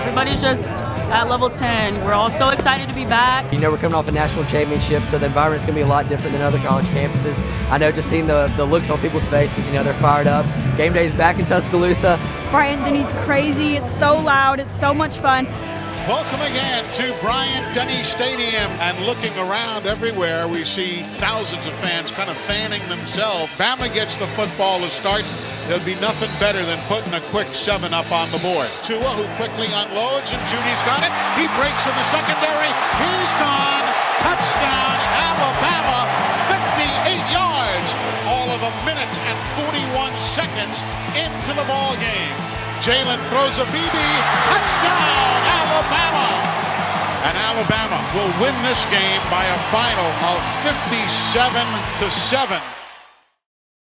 Everybody's just at level 10. We're all so excited to be back. You know, we're coming off a national championship, so the environment's going to be a lot different than other college campuses. I know just seeing the, the looks on people's faces, you know, they're fired up. Game day is back in Tuscaloosa. Bryant-Denny's crazy. It's so loud. It's so much fun. Welcome again to Bryant-Denny Stadium. And looking around everywhere, we see thousands of fans kind of fanning themselves. Bama gets the football to start. There'll be nothing better than putting a quick seven up on the board. Tua, who quickly unloads, and Jeudy's got it. He breaks in the secondary. He's gone. Touchdown, Alabama. 58 yards. All of a minute and 41 seconds into the ball game. Jalen throws a BB. Touchdown, Alabama. And Alabama will win this game by a final of 57 to 7.